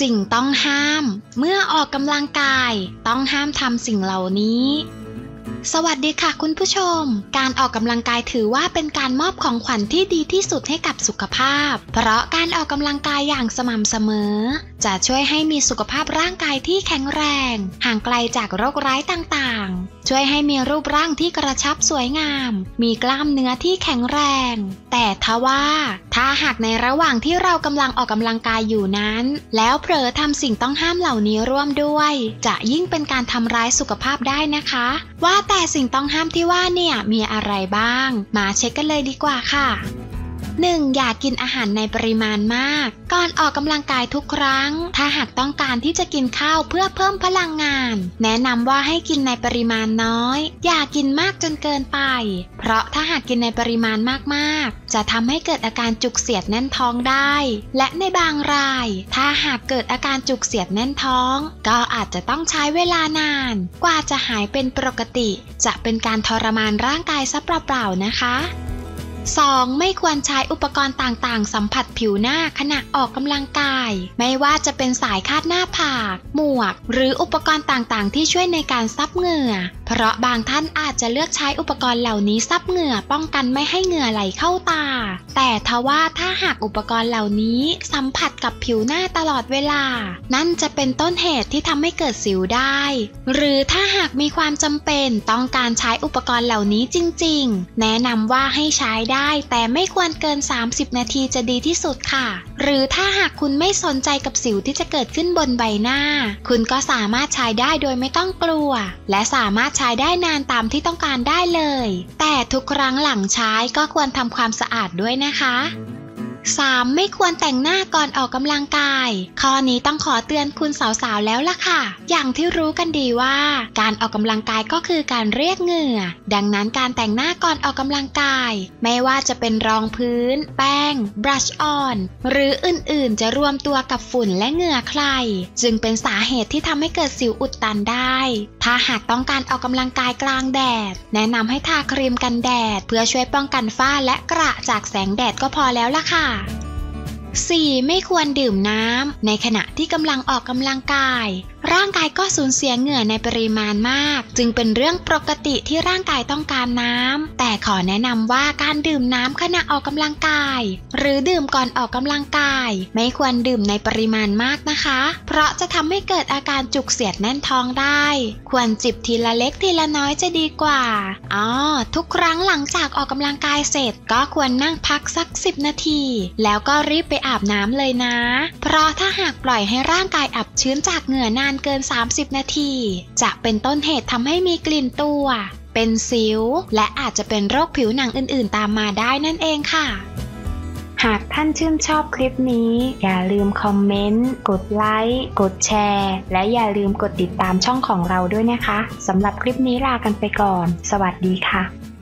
สิ่งต้องห้าม เมื่อออกกำลังกายต้องห้ามทำสิ่งเหล่านี้ สวัสดีค่ะคุณผู้ชม การออกกำลังกายถือว่าเป็นการมอบของขวัญที่ดีที่สุดให้กับสุขภาพ เพราะการออกกำลังกายอย่างสม่ำเสมอ จะช่วยให้มีสุขภาพร่างกายที่แข็งแรง ห่างไกลจากโรคร้ายต่างๆ ช่วยให้มีรูปร่างที่กระชับสวยงาม มีกล้ามเนื้อที่แข็งแรง แต่ทว่า ถ้าหากในระหว่างที่เรากำลังออกกำลังกายอยู่นั้น แล้วเผลอทำสิ่งต้องห้ามเหล่านี้ร่วมด้วย จะยิ่งเป็นการทำร้ายสุขภาพได้นะคะ ว่าแต่สิ่งต้องห้ามที่ว่าเนี่ยมีอะไรบ้าง มาเช็คกันเลยดีกว่าค่ะ 1. อย่ากินอาหารในปริมาณมาก ก่อนออกกำลังกายทุกครั้ง ถ้าหากต้องการที่จะกินข้าวเพื่อเพิ่มพลังงาน แนะนำว่าให้กินในปริมาณน้อย อย่ากินมากจนเกินไป เพราะถ้าหากกินในปริมาณมากๆ จะทำให้เกิดอาการจุกเสียดแน่นท้องได้ และในบางราย ถ้าหากเกิดอาการจุกเสียดแน่นท้อง ก็อาจจะต้องใช้เวลานาน กว่าจะหายเป็นปกติ จะเป็นการทรมานร่างกายซะเปล่าๆนะคะ 2. ไม่ควรใช้อุปกรณ์ต่างๆ สัมผัสผิวหน้าขณะออกกำลังกาย ไม่ว่าจะเป็นสายคาดหน้าผาก หมวก หรืออุปกรณ์ต่างๆ ที่ช่วยในการซับเหงื่อ เพราะบางท่านอาจจะเลือกใช้อุปกรณ์เหล่านี้ซับเหงื่อป้องกันไม่ให้เหงื่อไหลเข้าตา แต่ทว่าถ้าหากอุปกรณ์เหล่านี้สัมผัสกับผิวหน้าตลอดเวลา นั่นจะเป็นต้นเหตุที่ทำให้เกิดสิวได้ หรือถ้าหากมีความจำเป็นต้องการใช้อุปกรณ์เหล่านี้จริง ๆ แนะนำว่าให้ใช้ได้แต่ไม่ควรเกิน 30 นาทีจะดีที่สุดค่ะ หรือถ้าหากคุณไม่สนใจกับสิวที่จะเกิดขึ้นบนใบหน้า คุณก็สามารถใช้ได้โดยไม่ต้องกลัว และสามารถใช้ได้นานตามที่ต้องการได้เลย แต่ทุกครั้งหลังใช้ก็ควรทำความสะอาดด้วยนะคะ 3. ไม่ควรแต่งหน้าก่อนออกกำลังกาย ข้อนี้ต้องขอเตือนคุณสาวๆแล้วล่ะค่ะ อย่างที่รู้กันดีว่า การออกกำลังกายก็คือการเรียกเหงื่อ ดังนั้นการแต่งหน้าก่อนออกกำลังกาย ไม่ว่าจะเป็นรองพื้น แป้ง บรัชออน หรืออื่นๆ จะรวมตัวกับฝุ่นและเหงื่อใคร จึงเป็นสาเหตุที่ทำให้เกิดสิวอุดตันได้ ถ้าหากต้องการออกกำลังกายกลางแดด แนะนำให้ทาครีมกันแดด เพื่อช่วยป้องกันฝ้าและกระจากแสงแดดก็พอแล้วล่ะค่ะ 4. ไม่ควรดื่มน้ำในขณะที่กำลังออกกำลังกาย ร่างกายก็สูญเสียเหงื่อในปริมาณมาก จึงเป็นเรื่องปกติที่ร่างกายต้องการน้ำแต่ขอแนะนำว่าการดื่มน้ำขณะออกกำลังกาย หรือดื่มก่อนออกกำลังกาย ไม่ควรดื่มในปริมาณมากนะคะ เพราะจะทำให้เกิดอาการจุกเสียดแน่นท้องได้ ควรจิบทีละเล็กทีละน้อยจะดีกว่าอ๋อทุกครั้งหลังจากออกกำลังกายเสร็จ ก็ควรนั่งพักสัก 10 นาที แล้วก็รีบไปอาบน้ำเลยนะ เพราะถ้าหากปล่อยให้ร่างกายอับชื้นจากเหงื่อนานานเกิน 30 นาที จะเป็นต้นเหตุทำให้มีกลิ่นตัว เป็นสิว และอาจจะเป็นโรคผิวหนังอื่นๆ ตามมาได้นั่นเองค่ะหากท่านชื่นชอบคลิปนี้ อย่าลืมคอมเมนต์ กดไลค์ กดแชร์ และอย่าลืมกดติดตามช่องของเราด้วยนะคะ สำหรับคลิปนี้ลากันไปก่อน สวัสดีค่ะ